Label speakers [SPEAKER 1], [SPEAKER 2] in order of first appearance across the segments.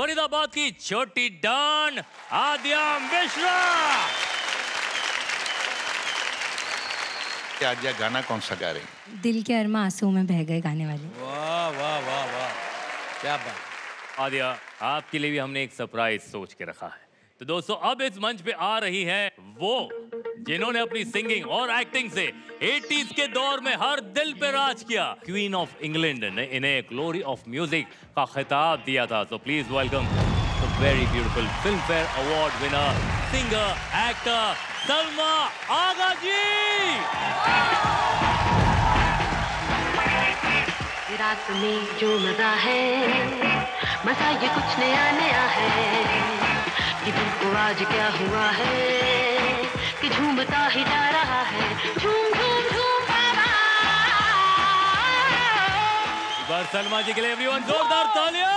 [SPEAKER 1] फरीदाबाद की छोटी डान आद्या मिश्रा।
[SPEAKER 2] आज गाना कौन सा गा रही
[SPEAKER 3] दिल के अरमा आँसू में बह गए गाने वाले।
[SPEAKER 4] वाह वाह वाह वाह। क्या बात।
[SPEAKER 1] आद्या आपके लिए भी हमने एक सरप्राइज़ सोच के रखा है। तो दोस्तों अब इस मंच पे आ रही है वो जिन्होंने अपनी सिंगिंग और एक्टिंग से 80s के दौर में हर दिल पे राज किया। क्वीन ऑफ़ इंग्लैंड ने इन्हें ग्लोरी ऑफ़ म्यूज़िक का खिताब दिया था। तो please welcome very beautiful Filmfare award winner singer actor Salma Agha ji
[SPEAKER 5] रात में जो मज़ा है, मज़ा ये कुछ नया नया है कि दिल को आज क्या हुआ है। कि झूमता ही जा रहा है। झूम झूम झूम
[SPEAKER 1] बार सलमा जी के लिए एवरीवन जोरदार तालियाँ।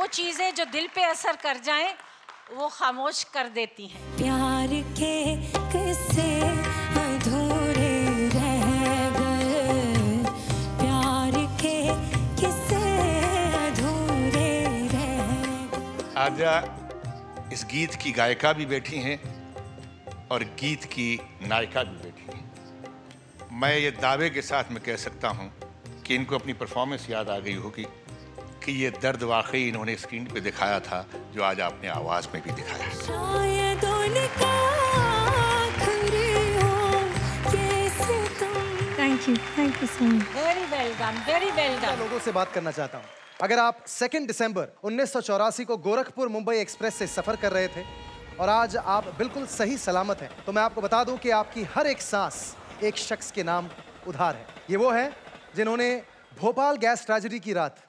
[SPEAKER 6] वो चीज़ें जो दिल पे असर कर जाएँ वो खामोश कर देती हैं।
[SPEAKER 3] प्यार के किस्से अधूरे रह गए। प्यार के किस्से अधूरे रह गए।
[SPEAKER 2] आजा इस गीत की गायिका भी बैठी हैं और गीत की नायिका भी बैठी हैं। मैं ये दावे के साथ मैं कह सकता हूँ कि इनको अपनी परफॉर्मेंस याद आ गई होगी। कि ये दर्द वाकई इन्होंने स्क्रीन पे दिखाया था जो आज आपने आवाज़ में भी दिखाया।
[SPEAKER 3] हो
[SPEAKER 7] thank you thank you so much
[SPEAKER 6] very well done very well done
[SPEAKER 8] लोगों से बात करना चाहता हूँ। अगर आप 2 दिसंबर उन्नीस को गोरखपुर मुंबई एक्सप्रेस से सफ़र कर रहे थे और आज आप बिल्कुल सही सलामत हैं तो मैं आपको बता दूँ कि आपकी हर एक सांस एक शख्स के नाम उधार है। ये वो है जिन्होंने भोपाल गैस ट्रेजेडी की रात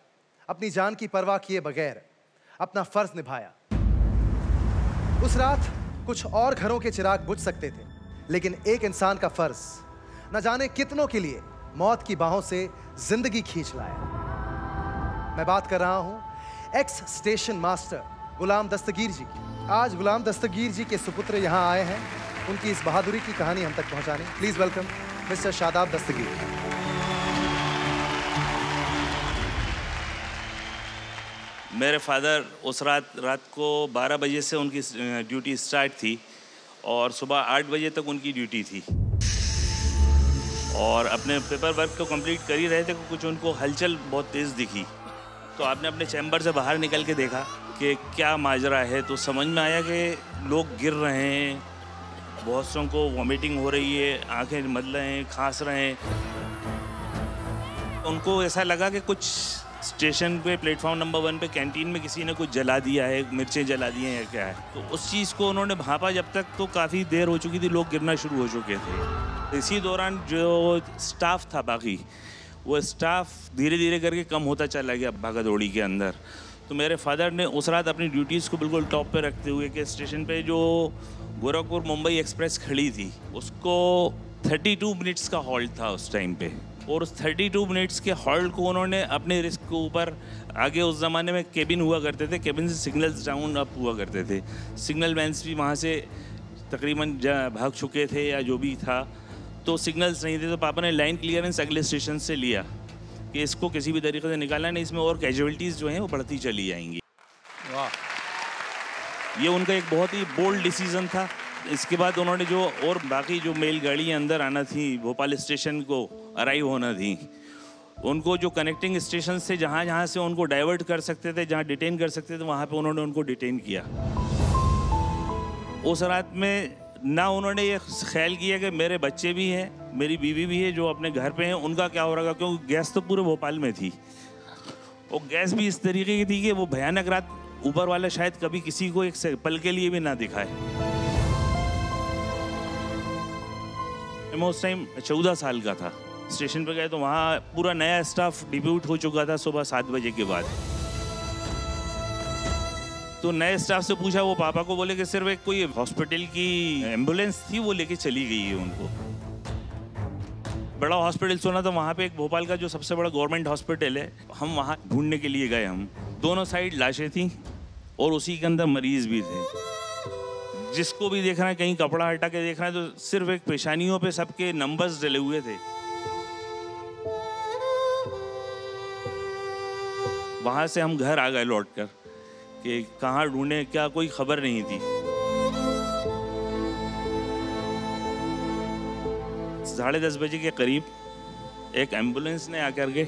[SPEAKER 8] अपनी जान की परवाह किए बगैर अपना फ़र्ज़ निभाया। उस रात कुछ और घरों के चिराग बुझ सकते थे, लेकिन एक इंसान का फ़र्ज़ न जाने कितनों के लिए मौत की बाहों से ज़िंदगी खींच लाया। मैं बात कर रहा हूँ ex station master Ghulam Dastagir ji की। आज गुलाम दस्तगीर जी के सुपुत्र यहाँ आए हैं। उनकी इस बहादुरी की कहानी हम तक पहुँचाने। Please welcome mister Shadab Dastagir.
[SPEAKER 9] मेरे फादर उस रात रात को 12 बजे से उनकी ड्यूटी स्टार्ट थी और सुबह 8 बजे तक उनकी ड्यूटी थी। और अपने पेपर वर्क को कंप्लीट कर ही रहे थे, कुछ उनको हलचल बहुत तेज़ दिखी। तो आपने अपने चैम्बर से बाहर निकल के देखा कि क्या माजरा है तो समझ में आया कि लोग गिर रहे हैं, बहुत सौ को वॉमिटिंग हो रही है, आँखें मल रहे हैं, खांस रहे हैं। उनको ऐसा लगा कि कुछ स्टेशन पे, प्लेटफॉर्म नंबर वन पे, कैंटीन में किसी ने कुछ जला दिया है, मिर्चें जला दी हैं या क्या है? तो उस चीज़ को उन्होंने भापा, जब तक तो काफ़ी देर हो चुकी थी, लोग गिरना शुरू हो चुके थे। इसी दौरान जो स्टाफ था बाकी, वो स्टाफ धीरे धीरे करके कम होता चला गया भागा दौड़ी के अंदर। तो मेरे फादर ने उस रात अपनी ड्यूटीज़ को बिल्कुल टॉप पे रखते हुए कि स्टेशन पे जो गोरखपुर मुंबई एक्सप्रेस खड़ी थी, उसको 32 मिनट्स का हॉल्ट था उस टाइम पे। और उस 32 मिनट्स के हॉल्ट को उन्होंने अपने रिस्क के ऊपर आगे उस ज़माने में केबिन हुआ करते थे केबिन से सिग्नल्स डाउन अप हुआ करते थे। सिग्नल मैंस भी वहाँ से तकरीबन भाग चुके थे या जो भी था तो सिग्नल्स नहीं थे तो पापा ने लाइन क्लियरेंस अगले स्टेशन से लिया कि इसको किसी भी तरीके से निकालना नहीं इसमें और कैजुअलिटीज़ जो हैं वो बढ़ती चली जाएँगी। वाह। ये उनका एक बहुत ही बोल्ड डिसीज़न था। इसके बाद उन्होंने जो और बाकी जो मेल गाड़ियाँ अंदर आना थी, भोपाल स्टेशन को अराइव होना थी, उनको जो कनेक्टिंग स्टेशन से जहाँ जहाँ से उनको डाइवर्ट कर सकते थे, जहाँ डिटेन कर सकते थे, वहाँ पे उन्होंने उनको डिटेन किया। उस रात में ना उन्होंने ये ख्याल किया कि मेरे बच्चे भी हैं, मेरी बीवी भी है जो अपने घर पे हैं, उनका क्या हो रहा क्योंकि गैस तो पूरे भोपाल में थी। और गैस भी इस तरीके की थी कि वो भयानक रात ऊपर वाला शायद कभी किसी को एक पल के लिए भी ना दिखाए। मैं उस टाइम चौदह साल का था। स्टेशन पर गए तो वहाँ पूरा नया स्टाफ डिब्यूट हो चुका था सुबह सात बजे के बाद। तो नए स्टाफ से पूछा, वो पापा को बोले कि सिर्फ़ एक कोई हॉस्पिटल की एंबुलेंस थी, वो लेके चली गई है उनको। बड़ा हॉस्पिटल सुना था, वहाँ पे एक भोपाल का जो सबसे बड़ा गवर्नमेंट हॉस्पिटल है, हम वहाँ ढूँढने के लिए गए हम। दोनों साइड लाशें थी और उसी के अंदर मरीज़ भी थे। जिसको भी देख देखना है, कहीं कपड़ा हटा के देख देखना है तो सिर्फ़ एक पेशानियों पे सबके नंबर्स डले हुए थे। वहाँ से हम घर आ गए लौट कर कि कहाँ ढूंढे, क्या कोई खबर नहीं थी। साढ़े दस बजे के करीब एक एंबुलेंस ने आकर के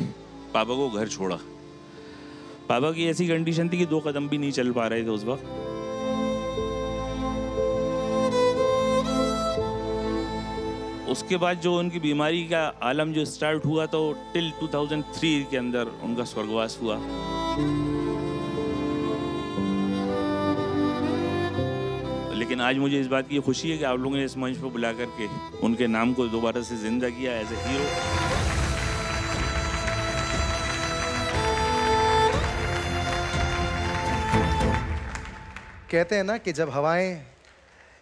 [SPEAKER 9] पापा को घर छोड़ा। पापा की ऐसी कंडीशन थी कि दो कदम भी नहीं चल पा रहे थे उस वक्त। उसके बाद जो उनकी बीमारी का आलम जो स्टार्ट हुआ तो टिल 2003 के अंदर उनका स्वर्गवास हुआ। लेकिन आज मुझे इस बात की खुशी है कि आप लोगों ने इस मंच पर बुला करके उनके नाम को दोबारा से ज़िंदा किया एज ए हीरो
[SPEAKER 8] कहते हैं ना कि जब हवाएँ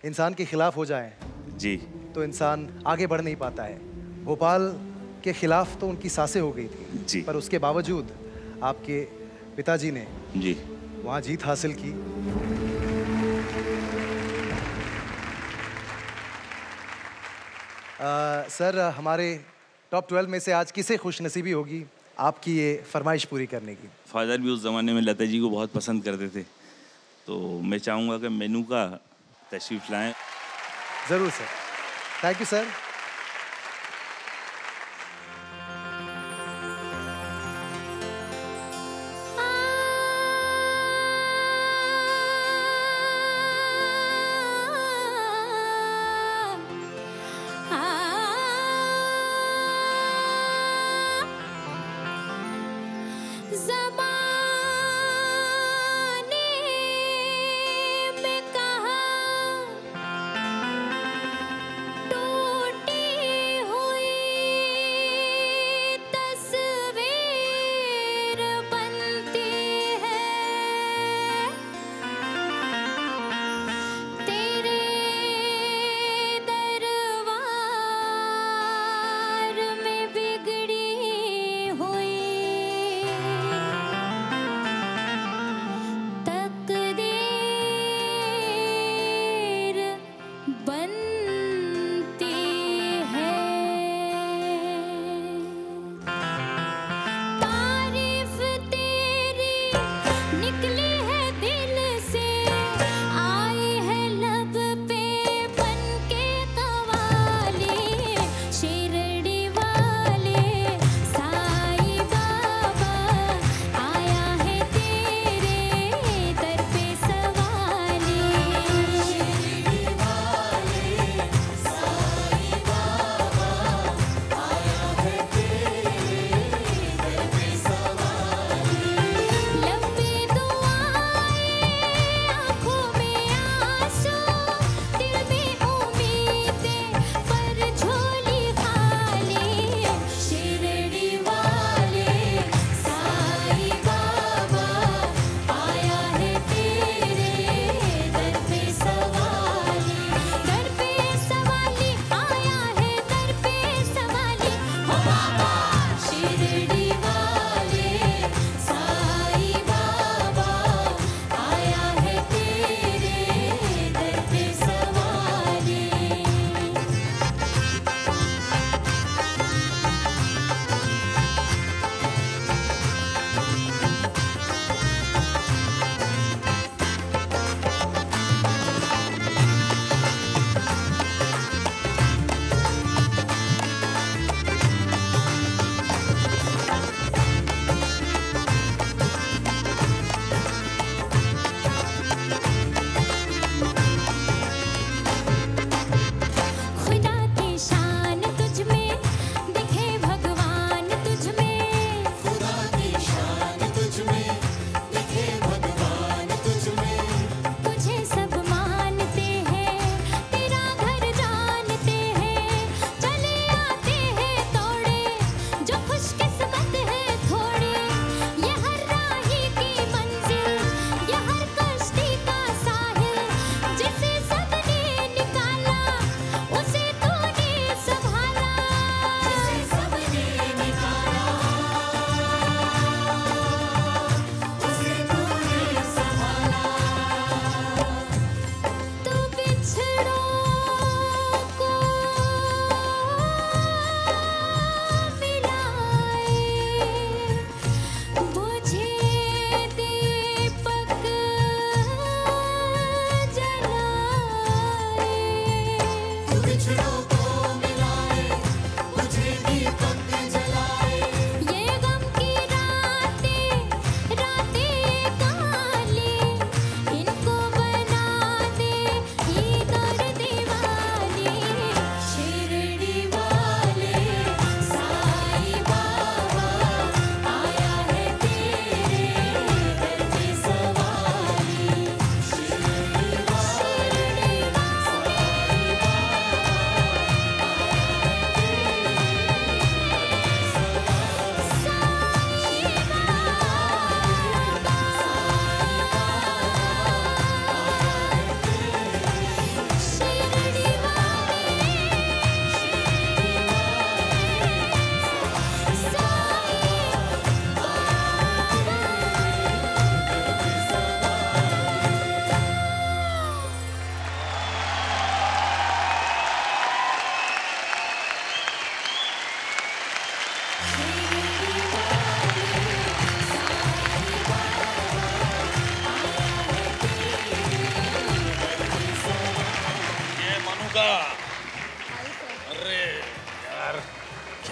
[SPEAKER 8] इंसान के खिलाफ हो जाएँ
[SPEAKER 9] जी।
[SPEAKER 8] तो इंसान आगे बढ़ नहीं पाता है। भोपाल के खिलाफ तो उनकी साँसें हो गई थी
[SPEAKER 9] जी।
[SPEAKER 8] पर उसके बावजूद आपके
[SPEAKER 10] पिताजी ने
[SPEAKER 9] जी।
[SPEAKER 10] वहाँ जीत हासिल की। आ, सर हमारे टॉप ट्वेल्व में से आज किसे खुश नसीबी होगी आपकी ये फरमाइश पूरी करने की?
[SPEAKER 9] फादर भी उस ज़माने में लता जी को बहुत पसंद करते थे। तो मैं चाहूँगा कि मेनू का तशरीफ़ लाएँ।
[SPEAKER 10] ज़रूर सर। थैंक यू सर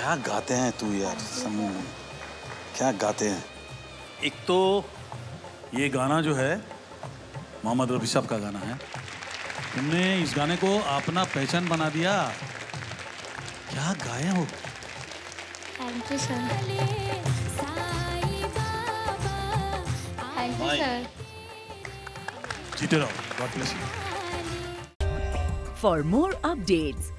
[SPEAKER 11] क्या गाते हैं तू यार समूह क्या गाते हैं? एक तो ये गाना जो है मोहम्मद रफी साहब का गाना है। तुमने इस गाने को अपना पहचान बना दिया। क्या गाए हो?
[SPEAKER 3] Thank you sir thank you sir
[SPEAKER 11] जीते रहो। God bless you
[SPEAKER 12] For more updates,